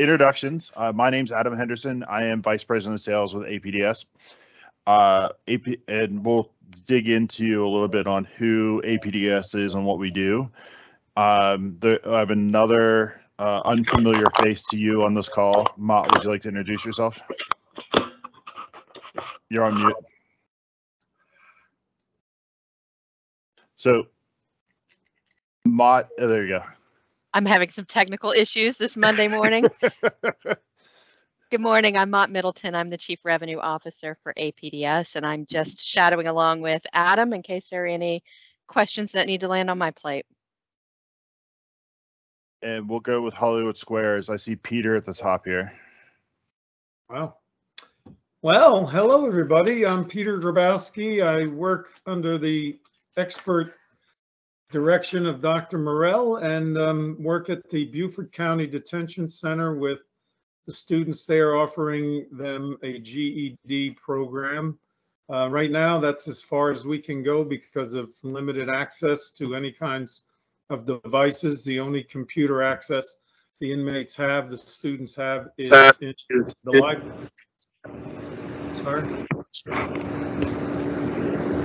introductions. Uh, my name's Adam Henderson. I am Vice President of Sales with APDS. Uh, AP, and we'll dig into a little bit on who APDS is and what we do. Um, I have another uh, unfamiliar face to you on this call. Mott, would you like to introduce yourself? You're on mute. So, Mott, oh, there you go. I'm having some technical issues this Monday morning. Good morning. I'm Mott Middleton. I'm the Chief Revenue Officer for APDS, and I'm just shadowing along with Adam in case there are any questions that need to land on my plate. and we'll go with Hollywood Squares. I see Peter at the top here. Wow. Well, hello, everybody. I'm Peter Grabowski. I work under the expert direction of Dr. Morell and um, work at the Beaufort County Detention Center with the students there offering them a GED program. Uh, right now, that's as far as we can go because of limited access to any kinds of devices. The only computer access the inmates have, the students have is in the library. Sorry.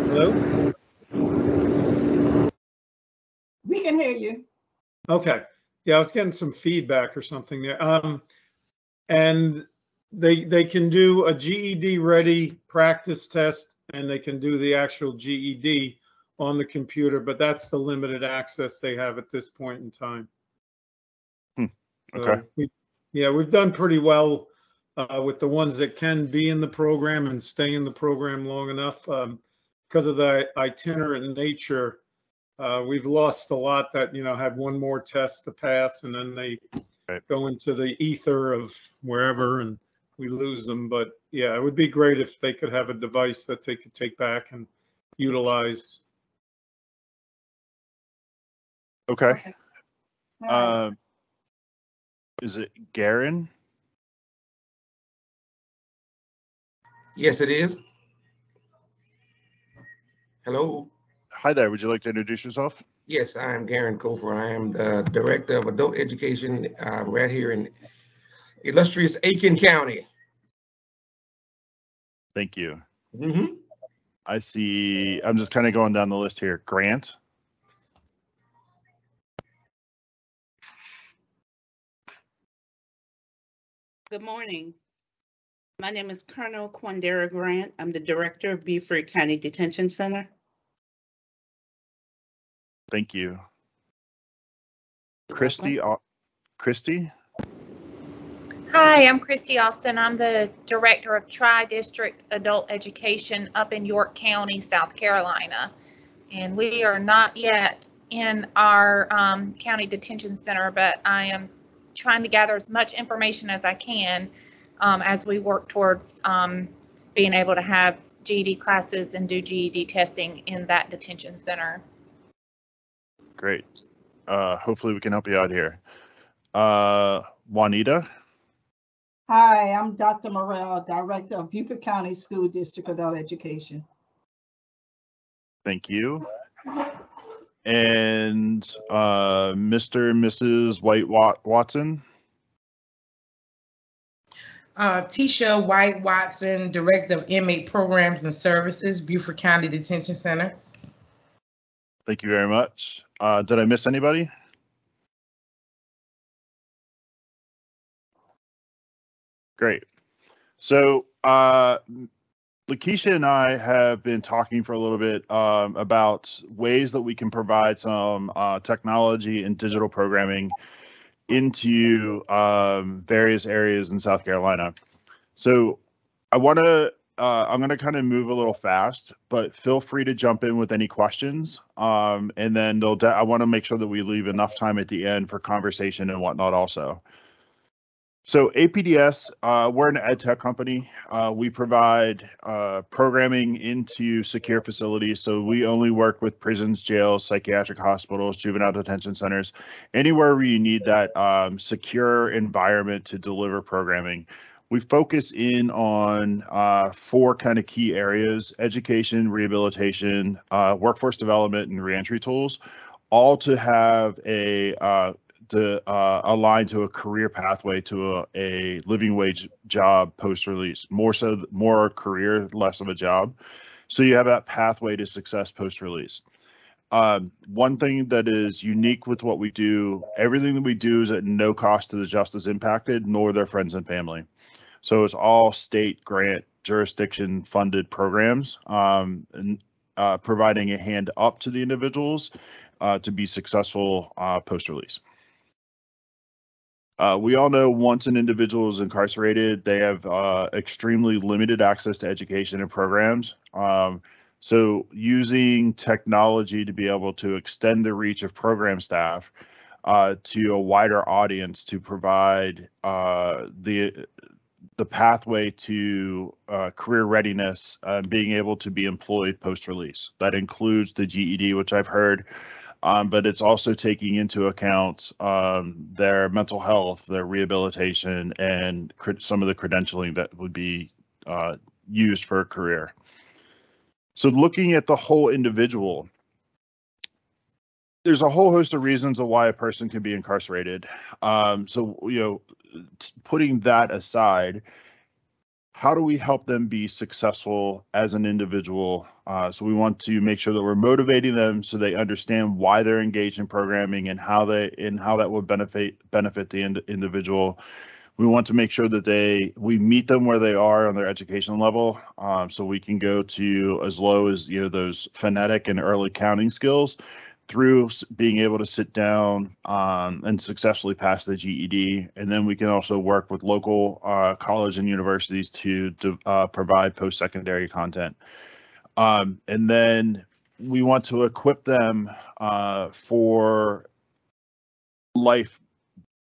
Hello? We can hear you. Okay. Yeah, I was getting some feedback or something there. Um, and they, they can do a GED ready practice test and they can do the actual GED on the computer, but that's the limited access they have at this point in time. Hmm, So okay. we- Yeah, we've done pretty well uh, with the ones that can be in the program and stay in the program long enough. Um, Because of the itinerant nature, uh, we've lost a lot that, you know, had one more test to pass and then they Right. go into the ether of wherever and we lose them. But yeah, it would be great if they could have a device that they could take back and utilize. Okay. All right. Um, is it Garen? Yes, it is. Hello. Hi there. Would you like to introduce yourself? Yes, I am Garen Kofor. I am the Director of Adult Education uh, right here in illustrious Aiken County. Thank you. Mhm. I see. I'm just kind of going down the list here. Grant. Good morning. My name is Colonel Quandera Grant. I'm the Director of Beaufort County Detention Center. Thank you. Christy. Au- Christy. Hi, I'm Christy Austin. I'm the Director of Tri-District Adult Education up in York County, South Carolina. And we are not yet in our um, county detention center, but I am trying to gather as much information as I can um, as we work towards um, being able to have GED classes and do GED testing in that detention center. Great. Uh, hopefully we can help you out here. Uh, Juanita. Hi, I'm Dr. Morel, Director of Beaufort County School District Adult Education. Thank you. And uh, Mr. and Mrs. White Wat- Watson. Uh, Tisha White Watson, Director of Inmate Programs and Services, Beaufort County Detention Center. Thank you very much. Uh, did I miss anybody? Great. So, uh, Lakeisha and I have been talking for a little bit um, about ways that we can provide some uh, technology and digital programming into um, various areas in South Carolina. So, I want to uh, I'm going to kind of move a little fast, but feel free to jump in with any questions. Um, and then they'll, de- I want to make sure that we leave enough time at the end for conversation and whatnot also. So APDS, uh, we're an ed tech company. Uh, we provide uh, programming into secure facilities. So we only work with prisons, jails, psychiatric hospitals, juvenile detention centers, anywhere where you need that um, secure environment to deliver programming we focus in on uh, four kind of key areas education rehabilitation uh, workforce development and reentry tools all to have a uh, to uh, align to a career pathway to a, a living wage job post release. More so, more career, less of a job. So you have that pathway to success post release. Um, one thing that is unique with what we do, everything that we do is at no cost to the justice impacted nor their friends and family. So it's all state grant jurisdiction funded programs um, and uh, providing a hand up to the individuals uh, to be successful uh, post release. Uh, we all know once an individual is incarcerated, they have uh, extremely limited access to education and programs. Um, so using technology to be able to extend the reach of program staff uh, to a wider audience to provide the the pathway to uh, career readiness and being able to be employed post release. That includes the GED, which I've heard, um, but it's also taking into account um, their mental health, their rehabilitation, and some of the credentialing that would be uh, used for a career. So looking at the whole individual, there's a whole host of reasons of why a person can be incarcerated. Um, so you know, putting that aside, how do we help them be successful as an individual? Uh, so we want to make sure that we're motivating them so they understand why they're engaged in programming and how they and how that will benefit benefit the ind- individual. We want to make sure that they we meet them where they are on their education level. Um, so we can go to as low as you know those phonetic and early counting skills through being able to sit down um, and successfully pass the GED. And then we can also work with local uh, college and universities to, to uh, provide post-secondary content. Um, and then we want to equip them uh, for life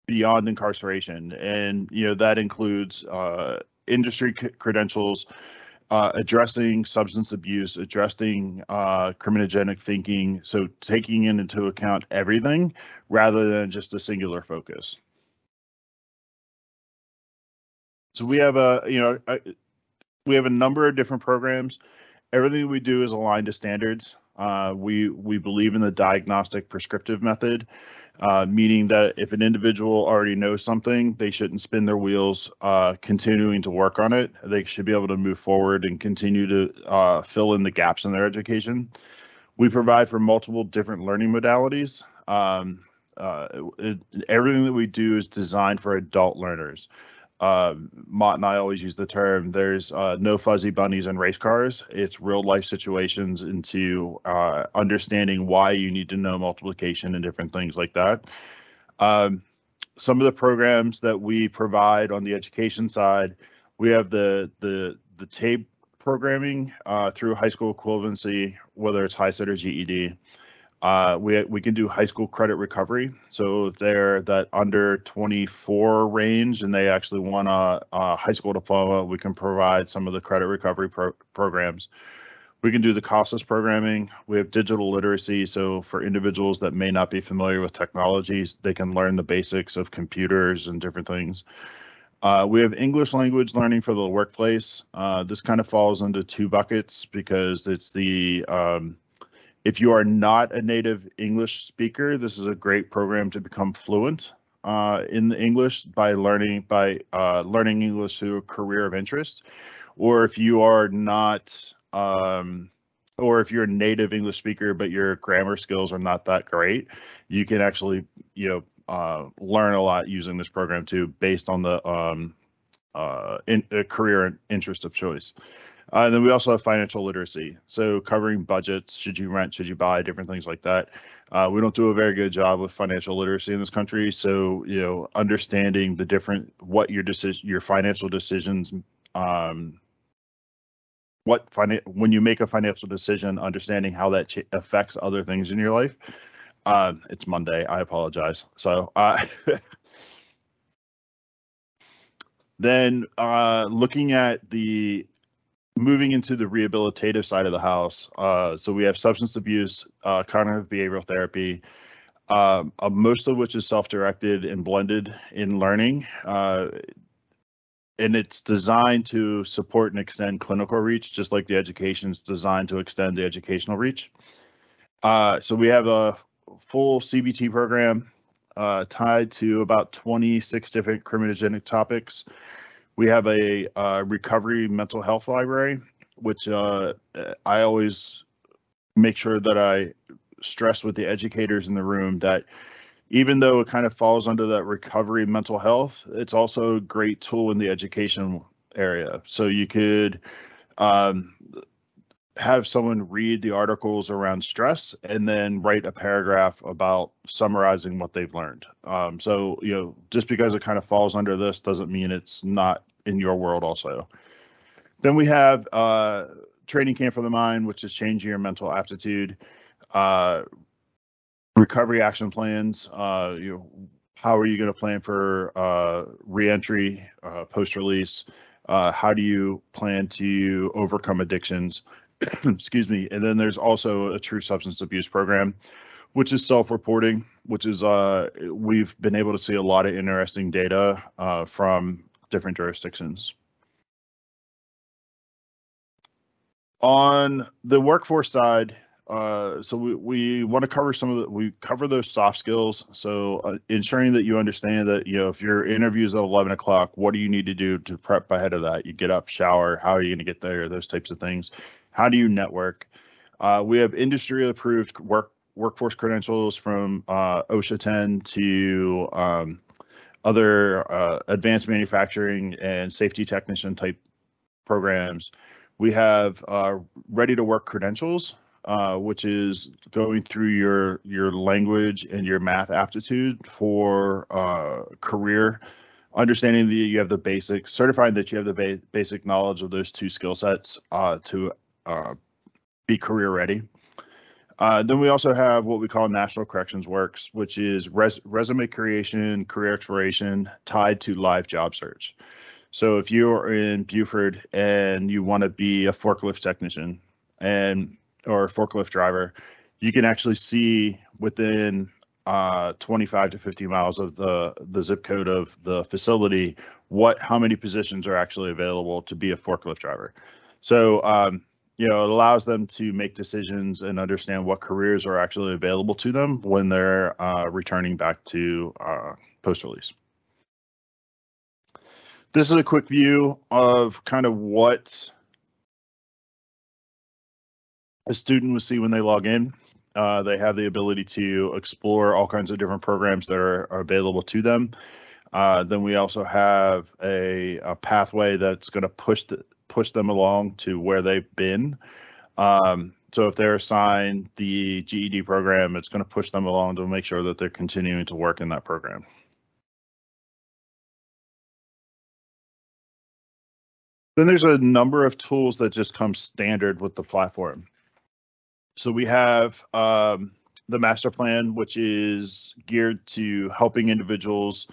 beyond incarceration, and you know that includes uh, industry credentials, uh, addressing substance abuse, addressing uh, criminogenic thinking. So taking into account everything rather than just a singular focus. So we have a you know a, we have a number of different programs. Everything we do is aligned to standards. Uh, we we believe in the diagnostic prescriptive method uh, meaning that if an individual already knows something, they shouldn't spin their wheels uh, continuing to work on it. They should be able to move forward and continue to uh, fill in the gaps in their education. We provide for multiple different learning modalities. Um, uh, it, everything that we do is designed for adult learners uh, Mott and I always use the term there's uh, no fuzzy bunnies in race cars. It's real life situations into uh, understanding why you need to know multiplication and different things like that. Um, some of the programs that we provide on the education side, we have the the the TABE programming uh, through high school equivalency, whether it's HiSET or GED. Uh, we we can do high school credit recovery. So if they're that under 24 range and they actually want a, a high school diploma, we can provide some of the credit recovery pro- programs. We can do the costless programming. We have digital literacy. So for individuals that may not be familiar with technologies, they can learn the basics of computers and different things. Uh, we have English language learning for the workplace. Uh, this kind of falls into two buckets because it's the um, if you are not a native English speaker, this is a great program to become fluent uh, in English by learning by uh, learning English through a career of interest. Or if you are not, um, or if you're a native English speaker but your grammar skills are not that great, you can actually you know uh, learn a lot using this program too, based on the um, uh, in, career interest of choice. Uh, and then we also have financial literacy. So covering budgets, should you rent, should you buy, different things like that. Uh, we don't do a very good job with financial literacy in this country. So, you know, understanding the different, what your decision, your financial decisions, um, what finan- when you make a financial decision, understanding how that affects other things in your life. Uh, it's Monday. I apologize. So, uh, then uh, looking at the moving into the rehabilitative side of the house, uh, so we have substance abuse, uh, cognitive behavioral therapy, um, uh, most of which is self-directed and blended in learning. Uh, and it's designed to support and extend clinical reach, just like the education is designed to extend the educational reach. Uh, so we have a full CBT program. uh, tied to about 26 different criminogenic topics. We have a uh, recovery mental health library, which uh, I always make sure that I stress with the educators in the room that even though it kind of falls under that recovery mental health, it's also a great tool in the education area. So you could um, have someone read the articles around stress and then write a paragraph about summarizing what they've learned. Um, so, you know, just because it kind of falls under this doesn't mean it's not in your world also. Then we have uh, Training Camp for the Mind, which is changing your mental aptitude. Uh, recovery action plans. Uh, you know, how are you going to plan for uh, reentry, uh, post-release? Uh, how do you plan to overcome addictions? Excuse me. And then there's also a true substance abuse program, which is self-reporting, which is uh, we've been able to see a lot of interesting data uh, from different jurisdictions. On the workforce side, uh, so we, we want to cover some of the we cover those soft skills. So uh, ensuring that you understand that you know if your interview is at 11 o'clock what do you need to do to prep ahead of that? You get up shower how are you going to get there? Those types of things. How do you network? Uh, we have industry approved work workforce credentials from uh, osha 10 to um, other uh, advanced manufacturing and safety technician type programs we have ready to work credentials uh, which is going through your your language and your math aptitude for uh, career, understanding that you have the basic, certifying that you have the ba- basic knowledge of those two skill sets uh, to uh, be career ready. Uh, then we also have what we call National Corrections Works, which is res- resume creation, career exploration tied to live job search. So if you're in Beaufort and you want to be a forklift technician and or forklift driver, you can actually see within uh, 25 to 50 miles of the the zip code of the facility what how many positions are actually available to be a forklift driver. So um, you know it allows them to make decisions and understand what careers are actually available to them when they're uh, returning back to uh, post release. This is a quick view of kind of what a student will see when they log in. Uh, they have the ability to explore all kinds of different programs that are, are available to them. Uh, then we also have a, a pathway that's going to push the, push them along to where they've been. Um, so if they're assigned the GED program, it's going to push them along to make sure that they're continuing to work in that program. Then there's a number of tools that just come standard with the platform. So we have um, the master plan, which is geared to helping individuals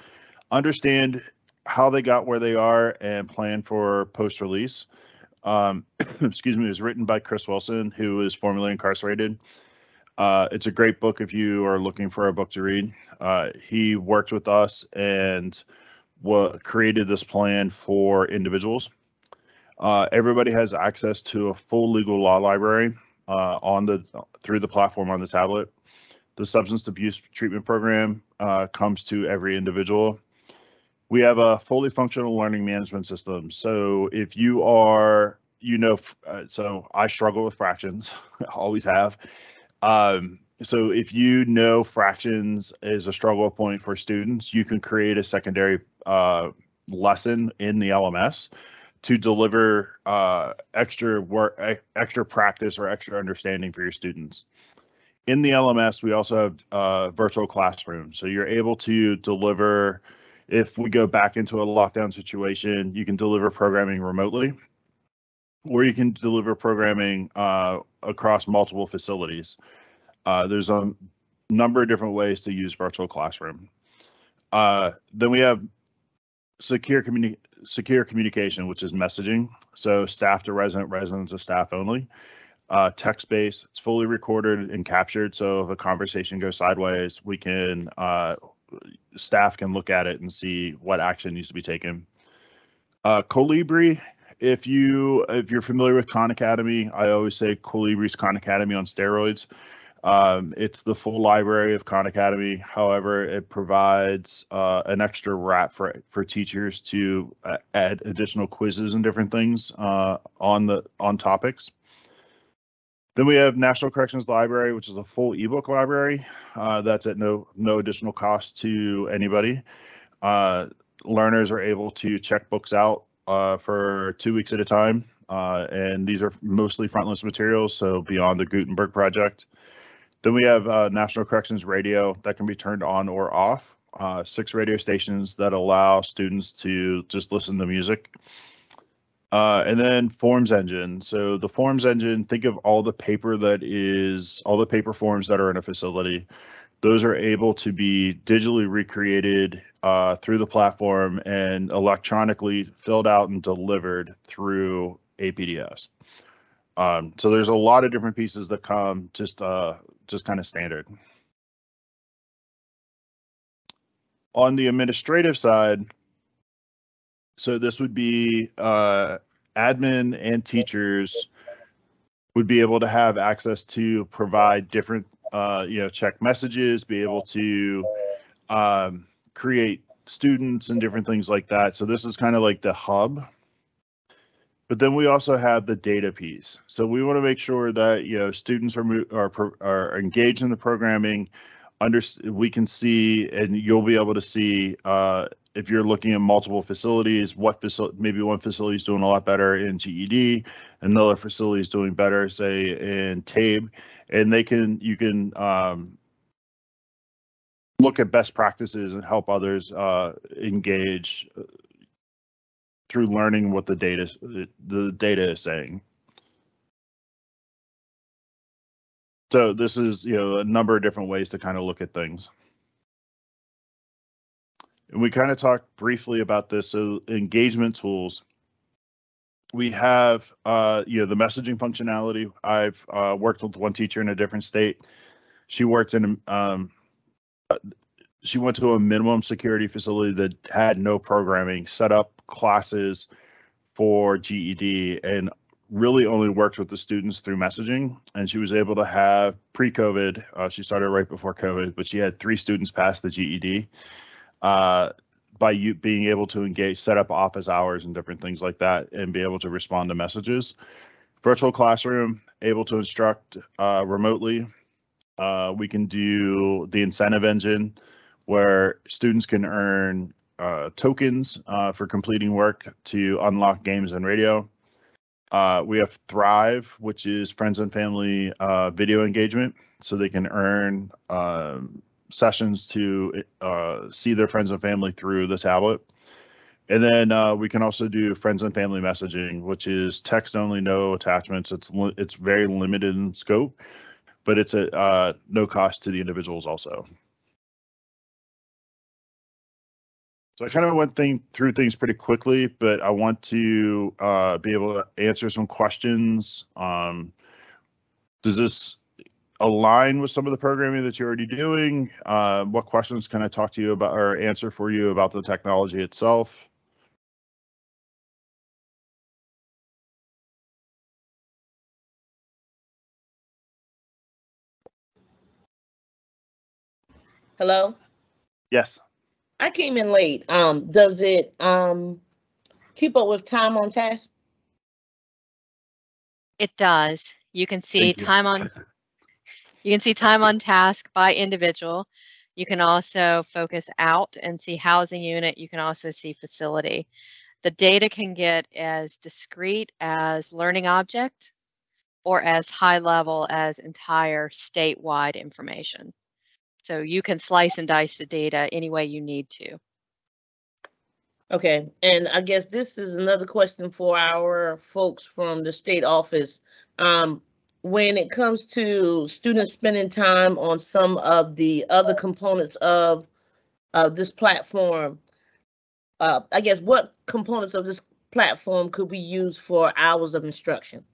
understand how they got where they are and plan for post release. Um, excuse me, it was written by Chris Wilson, who is formerly incarcerated. Uh, it's a great book if you are looking for a book to read. Uh, he worked with us and what created this plan for individuals. Uh, everybody has access to a full legal law library uh, on the through the platform on the tablet. The substance abuse treatment program uh, comes to every individual. We have a fully functional learning management system. So if you are, you know, uh, so I struggle with fractions, always have. Um, so if you know fractions is a struggle point for students, you can create a secondary uh, lesson in the LMS to deliver uh, extra work, extra practice, or extra understanding for your students. In the LMS, we also have uh, virtual classrooms, so you're able to deliver. If we go back into a lockdown situation, you can deliver programming remotely, or you can deliver programming uh, across multiple facilities. Uh, there's a number of different ways to use virtual classroom. Uh, then we have secure communi- secure communication, which is messaging. So staff to resident, residents to staff only. Uh, text based, it's fully recorded and captured. So if a conversation goes sideways, we can uh, staff can look at it and see what action needs to be taken. Uh, Kolibri, if you if you're familiar with Khan Academy, I always say Kolibri's Khan Academy on steroids. Um, it's the full library of Khan Academy. However, it provides uh, an extra wrap for for teachers to uh, add additional quizzes and different things uh, on the on topics. Then we have National Corrections Library, which is a full ebook library. Uh, that's at no no additional cost to anybody. Uh, learners are able to check books out uh, for two weeks at a time, uh, and these are mostly frontless materials, so beyond the Gutenberg project. Then we have uh, National Corrections Radio that can be turned on or off. Uh, six radio stations that allow students to just listen to music. Uh, and then forms engine. So the forms engine, think of all the paper that is all the paper forms that are in a facility. Those are able to be digitally recreated uh, through the platform and electronically filled out and delivered through APDS. Um, so there's a lot of different pieces that come just uh, just kind of standard. On the administrative side, so this would be uh, admin and teachers would be able to have access to provide different, uh, you know, check messages, be able to um, create students and different things like that. So this is kind of like the hub. But then we also have the data piece. So we want to make sure that you know students are are are engaged in the programming. Under we can see, and you'll be able to see uh, if you're looking at multiple facilities, what facility, maybe one facility is doing a lot better in GED, another facility is doing better, say in TABE, and they can, you can um, look at best practices and help others uh, engage uh, through learning what the data the data is saying. So this is you know a number of different ways to kind of look at things. And we kind of talked briefly about this. So engagement tools. We have, uh, you know, the messaging functionality. I've uh, worked with one teacher in a different state. She worked in, um, she went to a minimum security facility that had no programming, set up classes for GED, and really only worked with the students through messaging. And she was able to have pre-COVID. Uh, she started right before COVID, but she had three students pass the GED uh, by you being able to engage, set up office hours and different things like that, and be able to respond to messages. Virtual classroom, able to instruct uh, remotely. Uh, we can do the incentive engine where students can earn uh, tokens uh, for completing work to unlock games and radio. Uh, we have Thrive, which is friends and family uh, video engagement, so they can earn um, sessions to uh, see their friends and family through the tablet. And then uh, we can also do friends and family messaging, which is text only, no attachments. It's it's very limited in scope, but it's a uh, no cost to the individuals also. So I kind of went thing, through things pretty quickly, but I want to uh, be able to answer some questions. Um, does this align with some of the programming that you're already doing? Uh, what questions can I talk to you about or answer for you about the technology itself? Hello? Yes. I came in late. Um, does it um keep up with time on task? It does. You can see Thank you. time on you can see time on task by individual. You can also focus out and see housing unit. You can also see facility. The data can get as discrete as learning object or as high level as entire statewide information. So you can slice and dice the data any way you need to. Okay, and I guess this is another question for our folks from the state office. Um, when it comes to students spending time on some of the other components of uh, this platform, uh, I guess what components of this platform could we use for hours of instruction?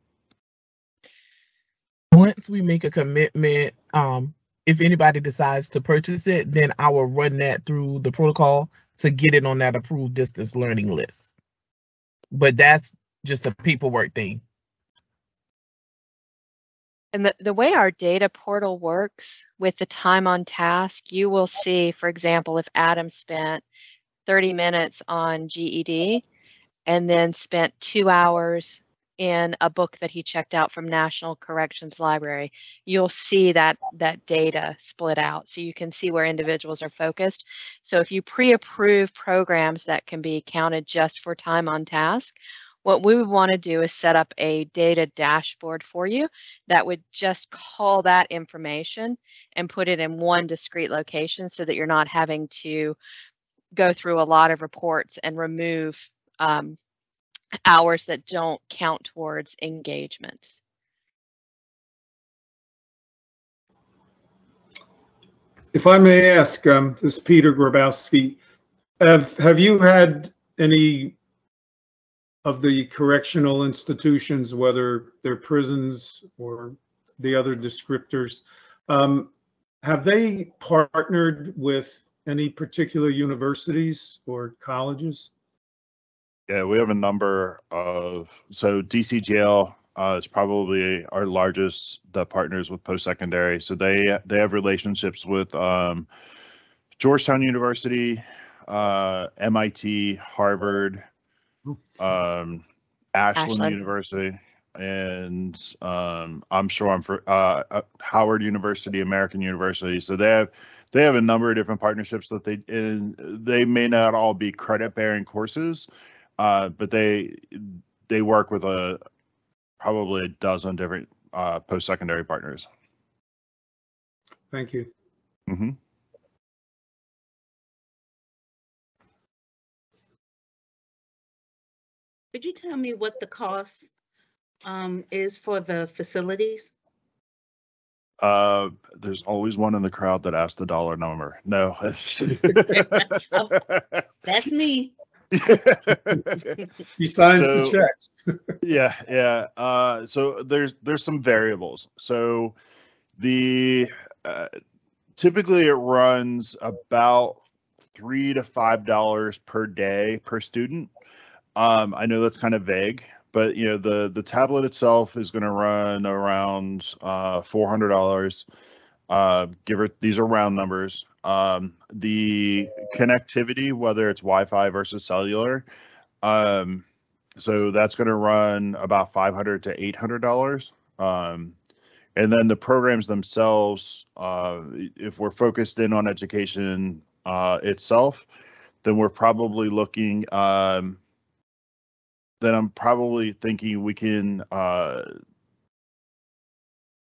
Once we make a commitment, um, if anybody decides to purchase it, then I will run that through the protocol to get it on that approved distance learning list. But that's just a paperwork thing. And the, the way our data portal works with the time on task, you will see, for example, if Adam spent 30 minutes on GED and then spent two hours in a book that he checked out from National Corrections Library, you'll see that that data split out so you can see where individuals are focused. So if you pre-approve programs that can be counted just for time on task, what we would want to do is set up a data dashboard for you that would just call that information and put it in one discrete location so that you're not having to go through a lot of reports and remove um, hours that don't count towards engagement. If I may ask, um, this is Peter Grabowski. Have, have you had any of the correctional institutions, whether they're prisons or the other descriptors, um, have they partnered with any particular universities or colleges? Yeah, we have a number of, so DC Jail uh, is probably our largest that partners with post-secondary. So they, they have relationships with um, Georgetown University, uh, MIT, Harvard, um, Ashland, Ashland. University, and um, I'm sure I'm for uh, uh, Howard University, American University. So they have they have a number of different partnerships that they and they may not all be credit bearing courses, uh, but they they work with a probably a dozen different uh, post secondary partners. Thank you. hmm Could you tell me what the cost um, is for the facilities? Uh, there's always one in the crowd that asks the dollar number. No. That's me. He signs the So- checks. yeah, yeah. Uh, so there's there's some variables. So the uh, typically it runs about three to five dollars per day per student. Um, I know that's kind of vague, but you know the the tablet itself is going to run around uh, four hundred dollars. Uh, give it these are round numbers. Um, the connectivity, whether it's Wi-Fi versus cellular, um, so that's going to run about 500 to 800 dollars um, and then the programs themselves uh, if we're focused in on education uh, itself then we're probably looking um, then i'm probably thinking we can uh,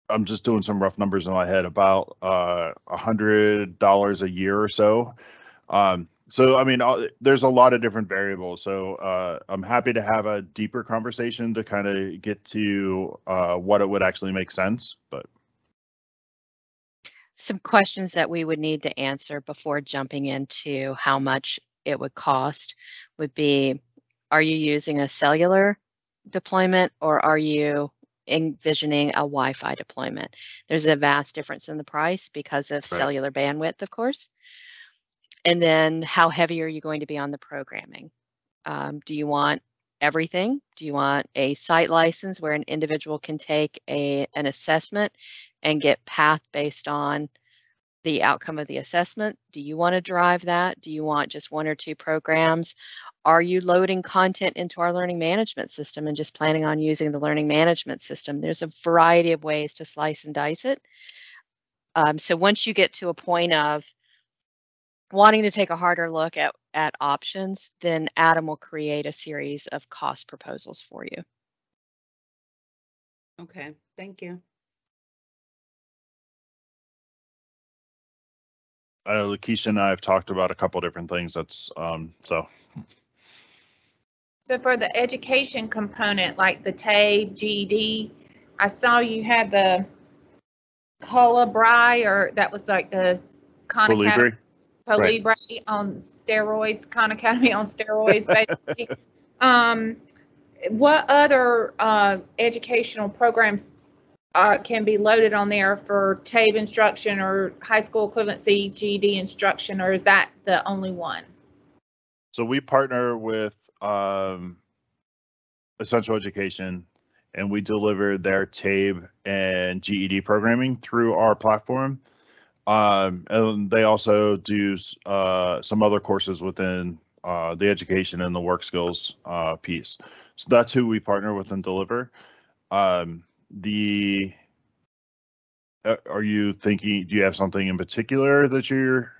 i'm just doing some rough numbers in my head about uh, a hundred dollars a year or so um, so I mean, uh, there's a lot of different variables. So uh, I'm happy to have a deeper conversation to kind of get to uh, what it would actually make sense. But Some questions that we would need to answer before jumping into how much it would cost would be, are you using a cellular deployment or are you envisioning a Wi-Fi deployment? There's a vast difference in the price because of Right. cellular bandwidth, of course. And then how heavy are you going to be on the programming? Um, do you want everything? Do you want a site license where an individual can take a, an assessment and get path based on the outcome of the assessment? Do you want to drive that? Do you want just one or two programs? Are you loading content into our learning management system and just planning on using the learning management system? There's a variety of ways to slice and dice it. Um, so once you get to a point of wanting to take a harder look at, at options, then Adam will create a series of cost proposals for you. Okay, thank you. uh, Lakeisha and I have talked about a couple different things. That's um, so So for the education component, like the TABE, GED, I saw you had the Kolibri, or that was like the Khan Academy. Kolibri. Right. On steroids, Khan Academy on steroids, basically. um, what other uh, educational programs uh, can be loaded on there for TABE instruction or high school equivalency GED instruction, or is that the only one? So we partner with um, Essential Education, and we deliver their TABE and GED programming through our platform. Um, and they also do uh, some other courses within uh, the education and the work skills uh, piece. So that's who we partner with and deliver. Um, the uh, are you thinking? Do you have something in particular that you're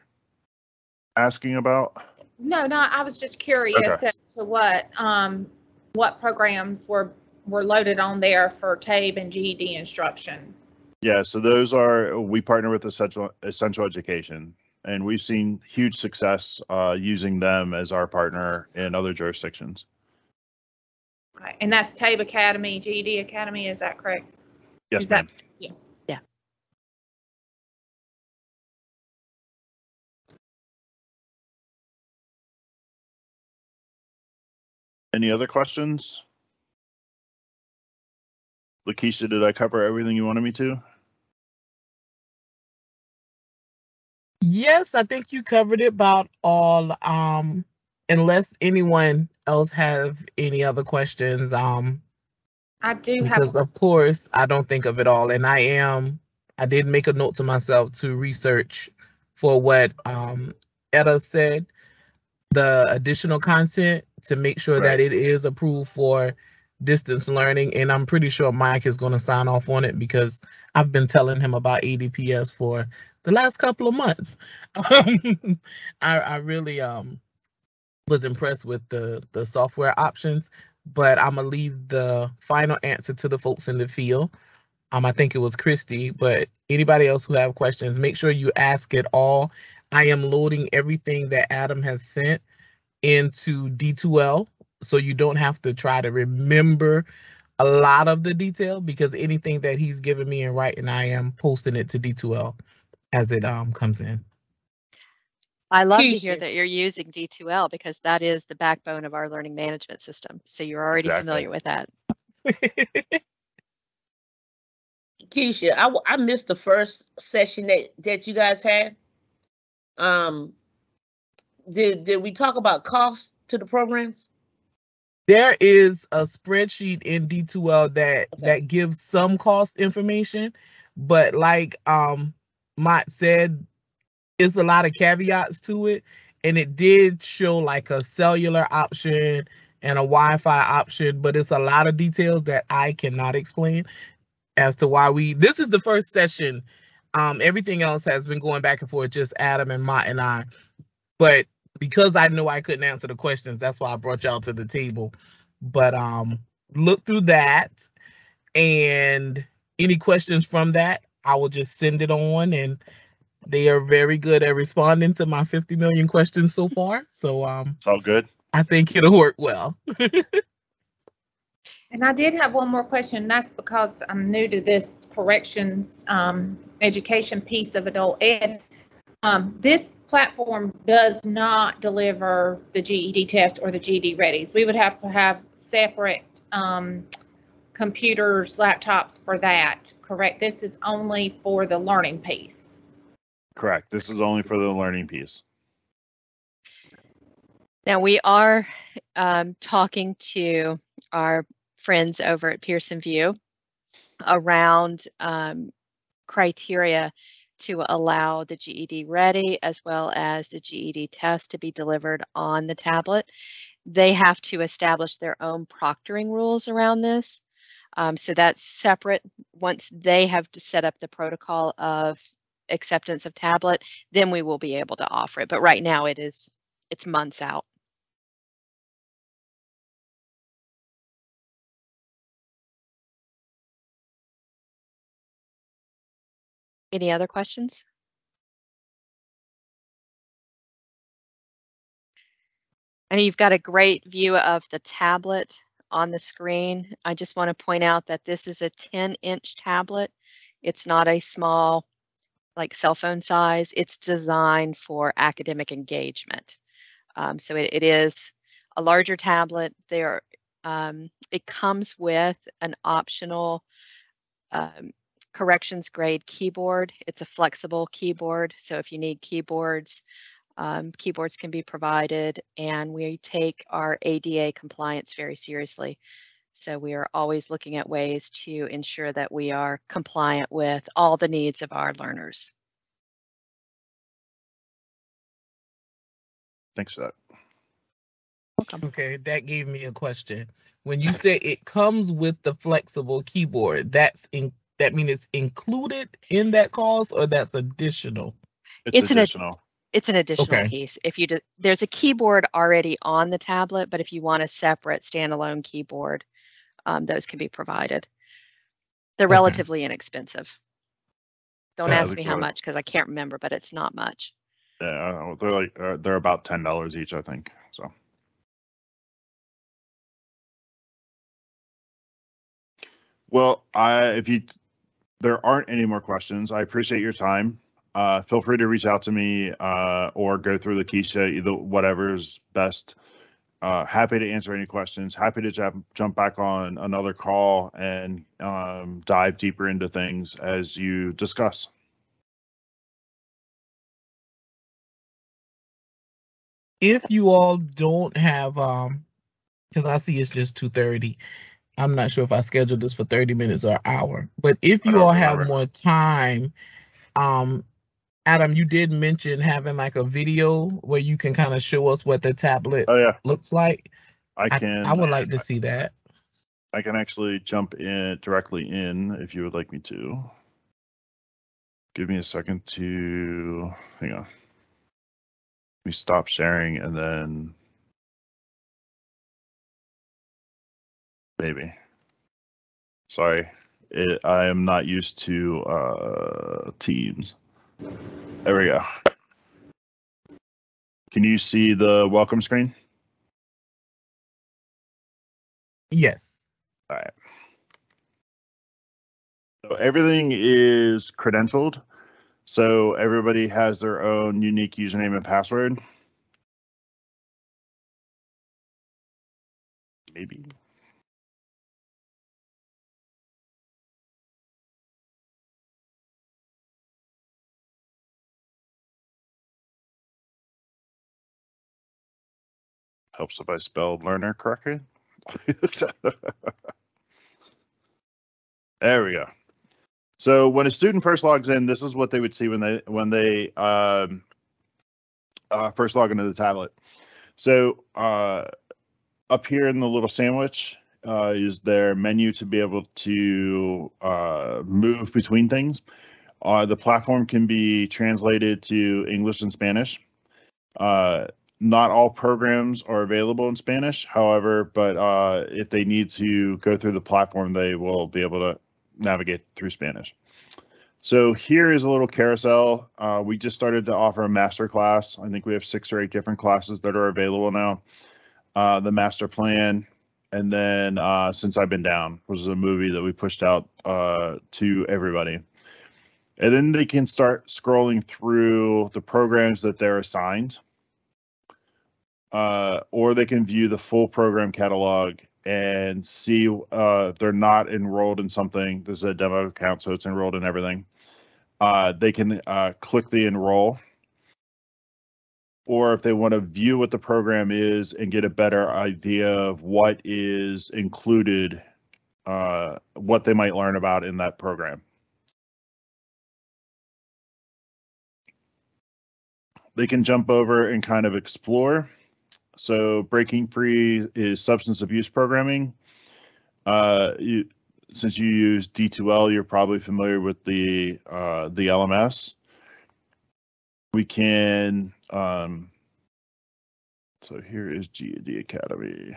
asking about? No, no, I was just curious Okay. as to what, um, what programs were, were loaded on there for TABE and GED instruction. Yeah, so those are we partner with Essential Essential Education, and we've seen huge success uh, using them as our partner in other jurisdictions. Okay, And that's TABE Academy, GED Academy, is that correct? Yes, Is ma'am. yeah. Any other questions? Lakeisha, did I cover everything you wanted me to? Yes, I think you covered it about all. Um, unless anyone else have any other questions, um, I do have because have, of course I don't think of it all, and I am. I did make a note to myself to research for what um Etta said, the additional content to make sure that it is approved for distance learning, and I'm pretty sure Mike is going to sign off on it because I've been telling him about ADPS for the last couple of months. Um, I, I really um was impressed with the the software options, but I'm gonna leave the final answer to the folks in the field. Um, I think it was Christy, but anybody else who have questions, make sure you ask it all. I am loading everything that Adam has sent into D2L, so you don't have to try to remember a lot of the detail because anything that he's given me in writing, I am posting it to D2L as it um comes in. I love to hear that you're using D2L because that is the backbone of our learning management system. So you're already Exactly. familiar with that. Keisha, I missed the first session that, that you guys had. Um, did, did we talk about cost to the programs? There is a spreadsheet in D2L that Okay. that gives some cost information, but like um Mott said, it's a lot of caveats to it. And it did show like a cellular option and a Wi-Fi option, but it's a lot of details that I cannot explain as to why we this is the first session. Um everything else has been going back and forth, just Adam and Mott and I. But because I know I couldn't answer the questions, that's why I brought y'all to the table. But um, look through that, and any questions from that, I will just send it on. And they are very good at responding to my 50 million questions so far. So um, It's all good. I think it'll work well. and I did have one more question. That's because I'm new to this corrections, um, education piece of adult ed. Um, this platform does not deliver the GED test or the GED readies. We would have to have separate, um, computers, laptops for that, correct? This is only for the learning piece. Correct. This is only for the learning piece. Now we are um, talking to our friends over at Pearson VUE around um, criteria to allow the GED ready as well as the GED test to be delivered on the tablet. They have to establish their own proctoring rules around this. Um, so that's separate. Once they have to set up the protocol of acceptance of tablet, then we will be able to offer it. But right now it is, it's months out. Any other questions? And you've got a great view of the tablet on the screen. I just want to point out that this is a 10 inch tablet. It's not a small, like cell phone size. It's designed for academic engagement. Um, so it, it is a larger tablet. There, um, it comes with an optional um, corrections grade keyboard. It's a flexible keyboard. So if you need keyboards, um, keyboards can be provided and we take our ADA compliance very seriously. So we are always looking at ways to ensure that we are compliant with all the needs of our learners. Thanks for that. Welcome. Okay, that gave me a question. When you say it comes with the flexible keyboard, that's in that mean it's included in that cost or that's additional? It's, It's an ad- additional. It's an additional Okay. piece. If you do, there's a keyboard already on the tablet, but if you want a separate standalone keyboard, um, those can be provided. They're Okay. relatively inexpensive. Don't Yeah, ask me how much because I can't remember, but it's not much. Yeah, I don't know. they're like uh, they're about ten dollars each, I think. So. Well, I if you there aren't any more questions, I appreciate your time. Uh, feel free to reach out to me uh, or go through Lakeisha, either whatever is best. Uh, happy to answer any questions. Happy to jump jump back on another call and um, dive deeper into things as you discuss. If you all don't have um because I see it's just two thirty. I'm not sure if I scheduled this for 30 minutes or an hour, but if you all have remember. more time, um, Adam, you did mention having like a video where you can kind of show us what the tablet Oh yeah, looks like. I I, can. I would like to see that. I can actually jump in directly in if you would like me to. Give me a second to hang on. Let me stop sharing and then maybe. Sorry, it, I am not used to uh, Teams. There we go. Can you see the welcome screen? Yes. All right. So everything is credentialed. So everybody has their own unique username and password. Maybe. Helps if I spelled learner correctly. there we go. So when a student first logs in, this is what they would see when they when they um, uh, first log into the tablet. So uh, up here in the little sandwich uh, is their menu to be able to uh, move between things. Uh, the platform can be translated to English and Spanish. Not all programs are available in Spanish, however, but uh, if they need to go through the platform, they will be able to navigate through Spanish. So here is a little carousel. Uh, we just started to offer a master class. I think we have six or eight different classes that are available now. Uh, the master plan, and then uh, since I've been down was a movie that we pushed out uh, to everybody. And then they can start scrolling through the programs that they're assigned uh, or they can view the full program catalog and see uh, if they're not enrolled in something. This is a demo account, so it's enrolled in everything. Uh, they can uh, click the enroll, or if they want to view what the program is and get a better idea of what is included, uh, what they might learn about in that program. They can jump over and kind of explore. So breaking free is substance abuse programming. Uh, you, since you use D2L, you're probably familiar with the uh, the LMS. We can. Um, so here is GED Academy.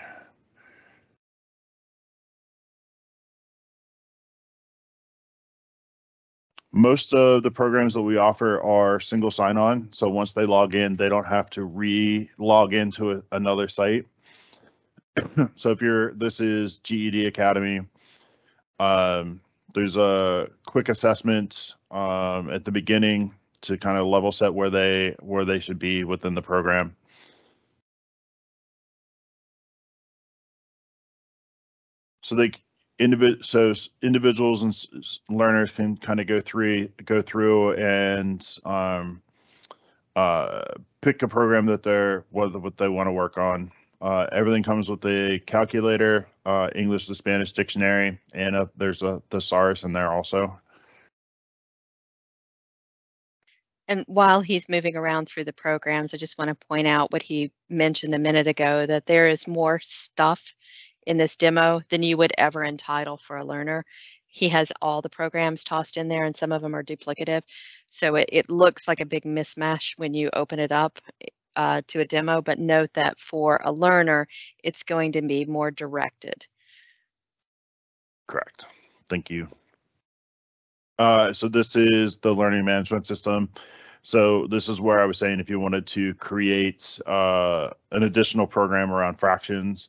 Most of the programs that we offer are single sign-on. So once they log in, they don't have to re-log into a, another site. so if you're, this is GED Academy. Um, there's a quick assessment um, at the beginning to kind of level set where they where they should be within the program. So they so individuals and learners can kind of go through go through and um, uh, pick a program that they're what what they want to work on. Uh, everything comes with a calculator, uh, English to Spanish dictionary, and a, there's a thesaurus in there also. And while he's moving around through the programs, I just want to point out what he mentioned a minute ago, that there is more stuff in this demo than you would ever entitle for a learner. He has all the programs tossed in there and some of them are duplicative. So it, it looks like a big mismatch when you open it up uh, to a demo, but note that for a learner, it's going to be more directed. Correct. Thank you. Uh, so this is the learning management system. So this is where I was saying if you wanted to create uh, an additional program around fractions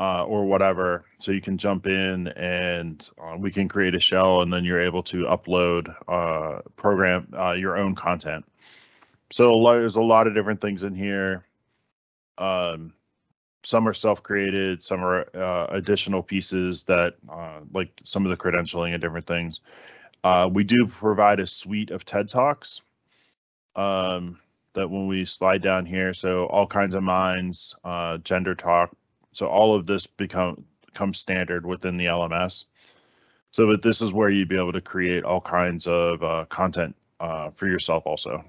uh, or whatever, so you can jump in and uh, we can create a shell and then you're able to upload uh, program uh, your own content. So a lot, there's a lot of different things in here. Um, some are self-created, some are uh, additional pieces that like some of the credentialing and different things. we do provide a suite of TED Talks um, that when we slide down here, so all kinds of minds, uh, gender talk, so all of this become becomes standard within the LMS. So but this is where you'd be able to create all kinds of uh, content uh, for yourself also.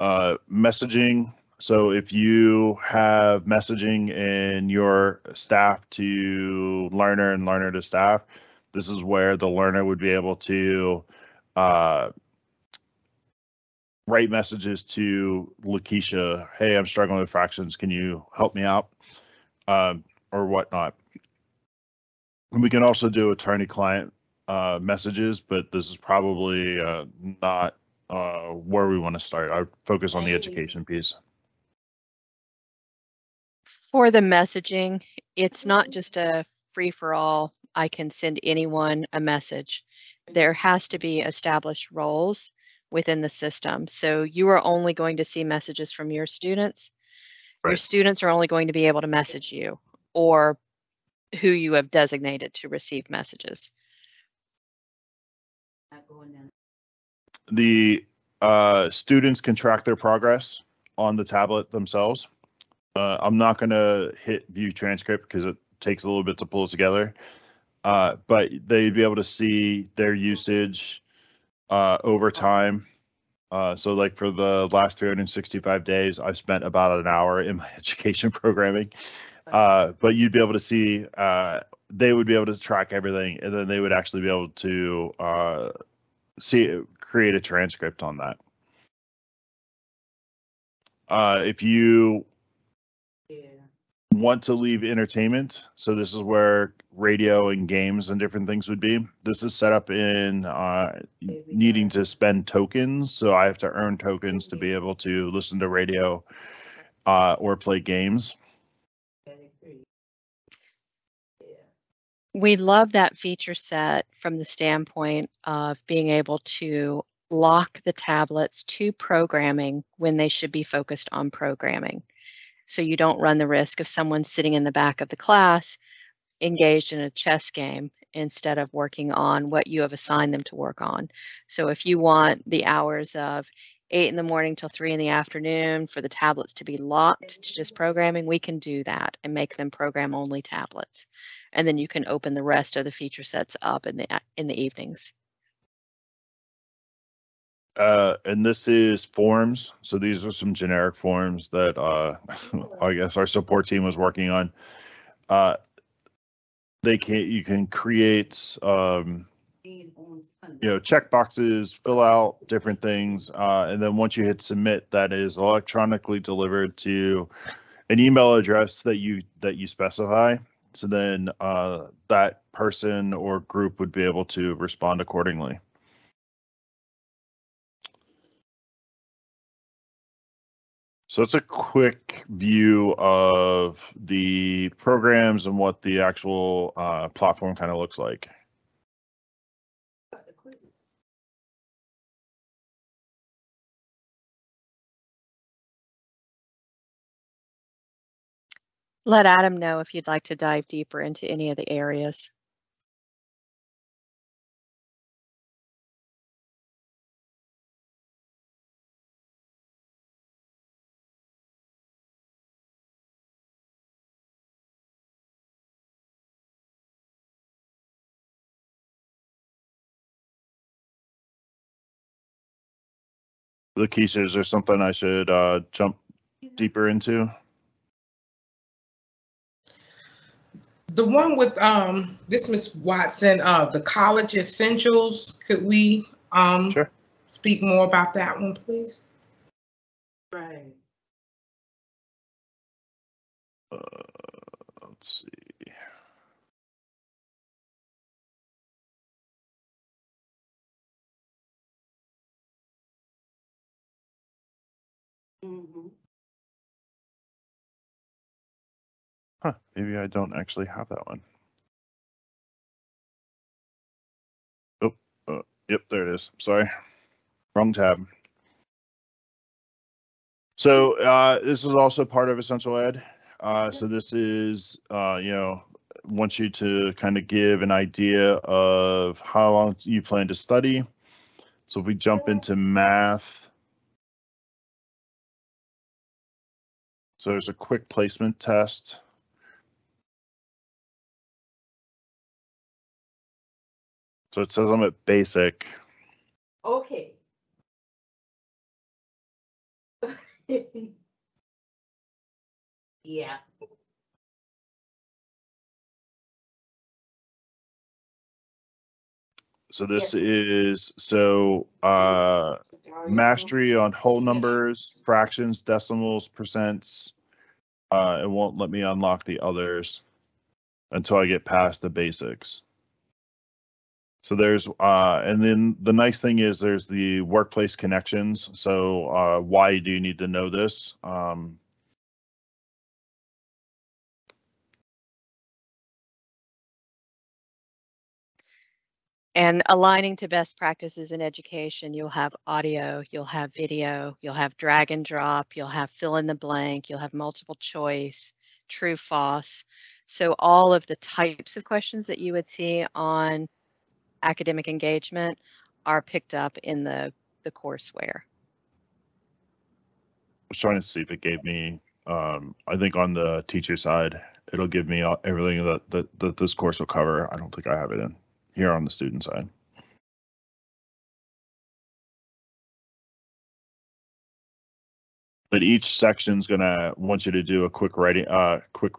Uh, messaging so if you have messaging in your staff to learner and learner to staff, this is where the learner would be able to uh, write messages to Lakeisha, hey, I'm struggling with fractions. Can you help me out? Um, or whatnot. And we can also do attorney client uh, messages, but this is probably uh, not uh, where we want to start. I focus on the education piece for the messaging, it's not just a free for all. I can send anyone a message. There has to be established roles within the system. So you are only going to see messages from your students. Right. Your students are only going to be able to message you or who you have designated to receive messages. The uh, students can track their progress on the tablet themselves. Uh, I'm not going to hit view transcript because it takes a little bit to pull it together. Uh, but they'd be able to see their usage uh, over time. Uh, so, like for the last 365 days, I spent about an hour in my education programming. Uh, but you'd be able to see, uh, they would be able to track everything, and then they would actually be able to uh, see create a transcript on that. Uh, if you want to leave entertainment. So this is where radio and games and different things would be. This is set up in uh, needing to spend tokens. So I have to earn tokens to be able to listen to radio uh, or play games. We love that feature set from the standpoint of being able to lock the tablets to programming when they should be focused on programming so you don't run the risk of someone sitting in the back of the class engaged in a chess game instead of working on what you have assigned them to work on. So if you want the hours of eight in the morning till three in the afternoon for the tablets to be locked to just programming, we can do that and make them program only tablets. And then you can open the rest of the feature sets up in the in the evenings. Uh, and this is forms. So these are some generic forms that uh, I guess our support team was working on. Uh, they can you can create um, you know check boxes, fill out different things, uh, and then once you hit submit, that is electronically delivered to an email address that you that you specify. So then uh, that person or group would be able to respond accordingly. So it's a quick view of the programs and what the actual uh, platform kind of looks like. Let Adam know if you'd like to dive deeper into any of the areas. Lakeisha, is there something I should uh, jump deeper into? The one with, um, this Miss Watson, uh, the college essentials, could we, um, Sure. speak more about that one, please? Right. Uh, let's see. Mhm. Huh, maybe I don't actually have that one. Oh, uh, yep, there it is. Sorry. Wrong tab. So uh, this is also part of Essential Ed. Uh, so this is, uh, you know, want you to kind of give an idea of how long you plan to study. So if we jump into math, so there's a quick placement test. So it says I'm at basic. Okay. Yeah. So this is so uh mastery on whole numbers, fractions, decimals, percents. Uh it won't let me unlock the others until I get past the basics. So there's uh and then the nice thing is there's the workplace connections. So uh why do you need to know this? Um And aligning to best practices in education, you'll have audio, you'll have video, you'll have drag and drop, you'll have fill in the blank, you'll have multiple choice, true, false. So all of the types of questions that you would see on academic engagement are picked up in the, the courseware. I was trying to see if it gave me um I think on the teacher side it'll give me everything that, that that this course will cover. I don't think I have it in here on the student side. But each section's gonna want you to do a quick writing uh quick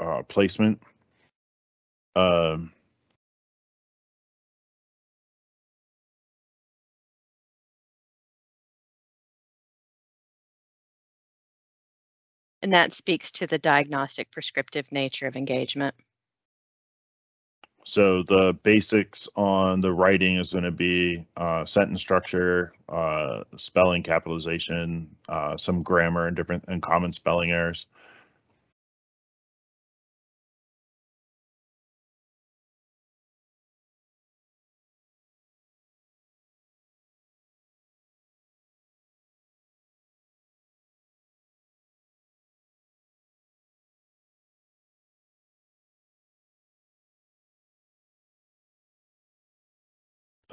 uh placement. Um And that speaks to the diagnostic prescriptive nature of engagement. So the basics on the writing is going to be uh, sentence structure, uh, spelling capitalization, uh, some grammar and different and common spelling errors.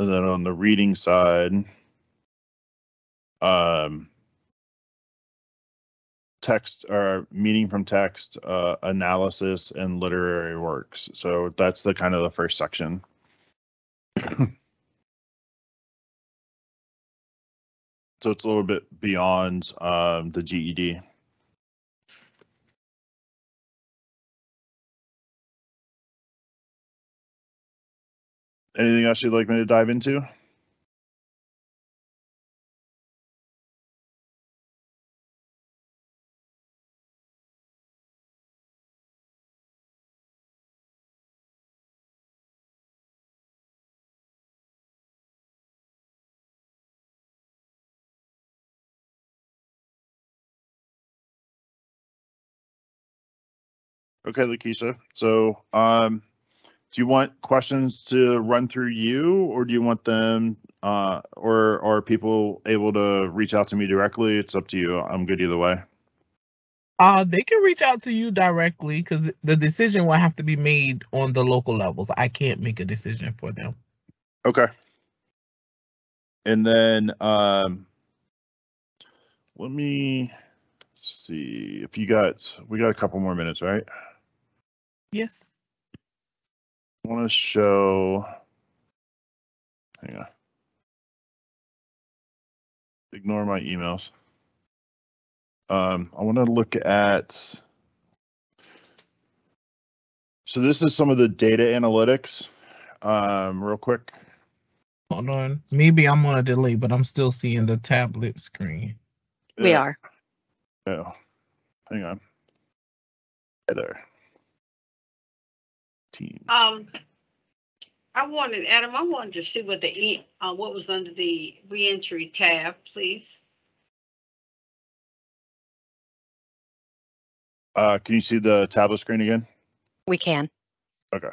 And then on the reading side, um, text or meaning from text, uh, analysis, and literary works. So that's the kind of the first section. so it's a little bit beyond um, the GED. Anything else you'd like me to dive into? Okay, Lakeisha. So, um, do you want questions to run through you, or do you want them, uh, or, or are people able to reach out to me directly? It's up to you. I'm good either way. Uh, they can reach out to you directly because the decision will have to be made on the local levels. I can't make a decision for them. Okay. And then, um, let me see if you got, we got a couple more minutes, right? Yes. I want to show, hang on. ignore my emails. Um, I want to look at. So this is some of the data analytics, um, real quick. Hold on. Maybe I'm on a delay, but I'm still seeing the tablet screen. We Yeah, are. Oh, hang on. Hey there. Team. Um, I wanted, Adam, I wanted to see what the, e- uh, what was under the reentry tab, please. Uh, can you see the tablet screen again? We can. Okay.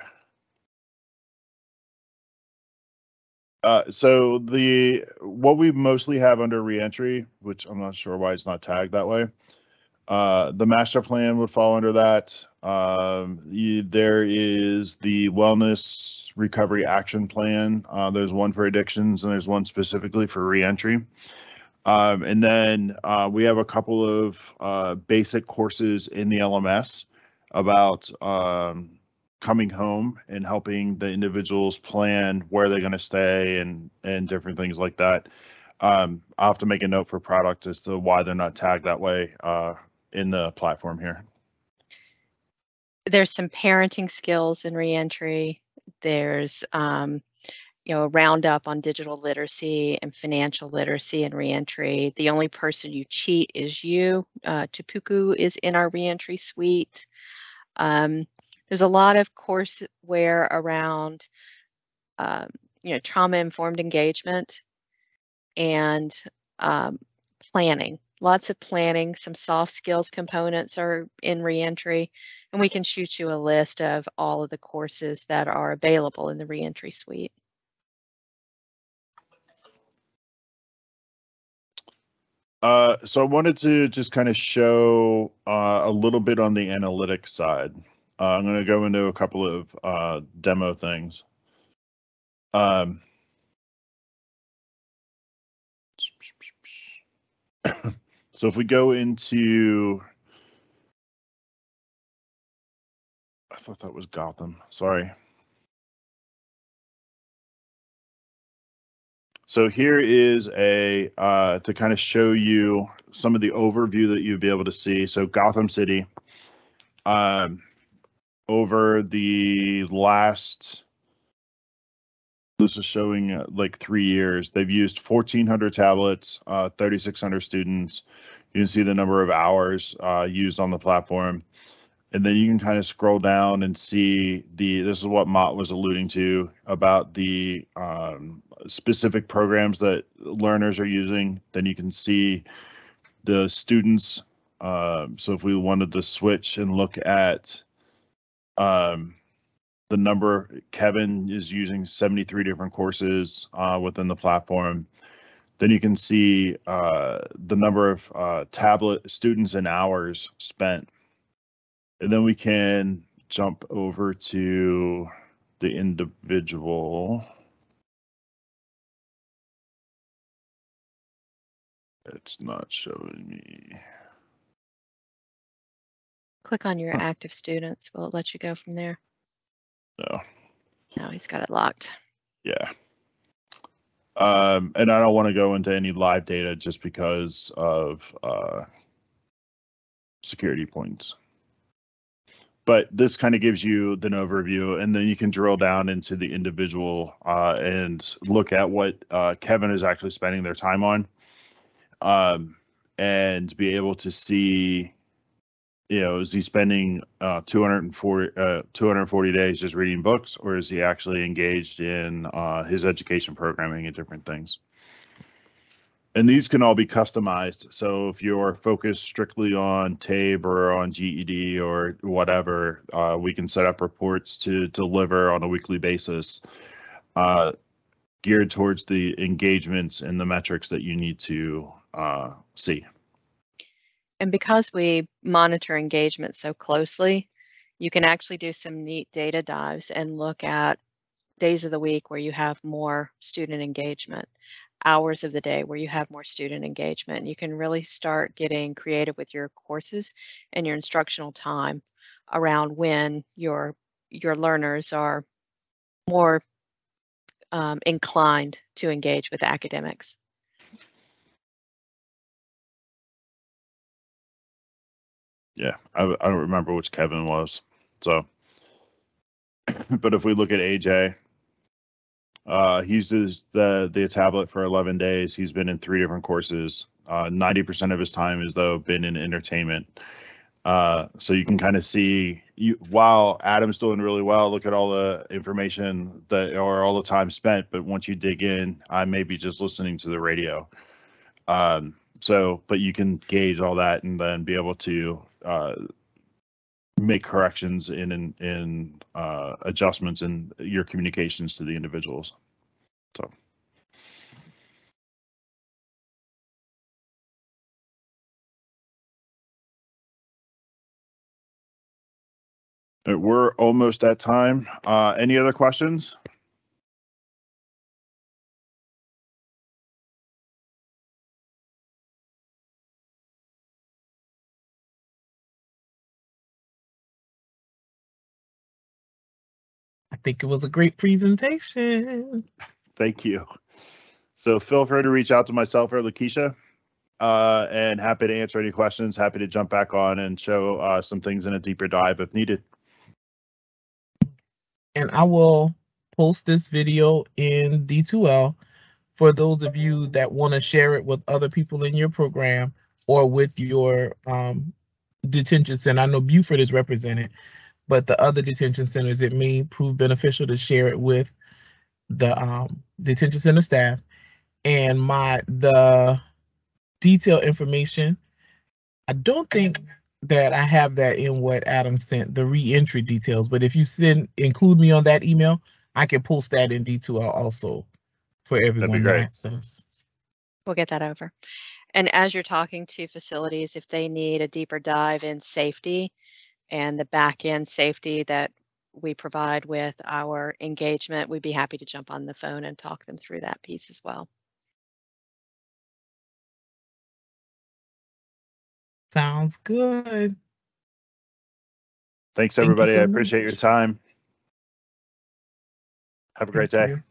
Uh, so the what we mostly have under reentry, which I'm not sure why it's not tagged that way. Uh, the master plan would fall under that. Um, you, there is the wellness recovery action plan. Uh, there's one for addictions and there's one specifically for reentry. Um, and then uh, we have a couple of uh, basic courses in the LMS about um, coming home and helping the individuals plan where they're going to stay and and different things like that. Um, I'll have to make a note for product as to why they're not tagged that way uh, in the platform here. There's some parenting skills in reentry. There's um, you know, a roundup on digital literacy and financial literacy and reentry. The only person you cheat is you. Uh, Tupuku is in our reentry suite. Um, there's a lot of courseware around, um, you know, trauma-informed engagement and um, planning. Lots of planning. Some soft skills components are in reentry, and we can shoot you a list of all of the courses that are available in the reentry suite. Uh, so I wanted to just kind of show uh, a little bit on the analytics side. Uh, I'm going to go into a couple of uh, demo things. Um, so if we go into, I thought that was Gotham. Sorry. So here is a uh, to kind of show you some of the overview that you'd be able to see. So Gotham City, um, over the last, this is showing uh, like three years. They've used 1,400 tablets, uh, 3,600 students. You can see the number of hours uh, used on the platform and then you can kind of scroll down and see the this is what mott was alluding to about the um, specific programs that learners are using then you can see the students um, so if we wanted to switch and look at um, the number kevin is using 73 different courses uh, within the platform then you can see uh, the number of uh, tablet students and hours spent and then we can jump over to the individual. It's not showing me. Click on your Huh. active students. We'll it let you go from there? No, No, he's got it locked. yeah. Um, and I don't want to go into any live data just because of uh, security points. But this kind of gives you an overview, and then you can drill down into the individual uh, and look at what uh, Kevin is actually spending their time on, um, and be able to see, you know, is he spending uh, 240 uh, 240 days just reading books, or is he actually engaged in uh, his education programming and different things? And these can all be customized. So if you're focused strictly on TABE or on GED or whatever, uh, we can set up reports to deliver on a weekly basis, uh, geared towards the engagements and the metrics that you need to uh, see. And because we monitor engagement so closely, you can actually do some neat data dives and look at days of the week where you have more student engagement, hours of the day where you have more student engagement. You can really start getting creative with your courses and your instructional time around when your your learners are more um, inclined to engage with academics. Yeah, I, I don't remember which Kevin was. So, but if we look at AJ, uh, he uses the the tablet for 11 days. He's been in three different courses. Uh, 90% of his time is though been in entertainment. Uh, so you can kind of see you while Adam's doing really well. Look at all the information that or all the time spent. But once you dig in, I may be just listening to the radio. Um, so, but you can gauge all that and then be able to uh, make corrections in in, in uh, adjustments in your communications to the individuals. So. We're almost at time. Uh, any other questions? I think it was a great presentation. Thank you. So feel free to reach out to myself or Lakeisha. Uh, and happy to answer any questions. Happy to jump back on and show uh, some things in a deeper dive if needed. and I will post this video in D2L for those of you that want to share it with other people in your program or with your um, detention center. I know Beaufort is represented, but the other detention centers, it may prove beneficial to share it with the um, detention center staff. And my the detailed information, I don't think that I have that in what Adam sent, the reentry details. But if you send include me on that email, I can post that in D2L also for everyone to great. access. We'll get that over. And as you're talking to facilities, if they need a deeper dive in safety and the back end safety that we provide with our engagement, we'd be happy to jump on the phone and talk them through that piece as well. Sounds good. Thanks, Thank everybody. so I appreciate your time. Have a great Thank day. you.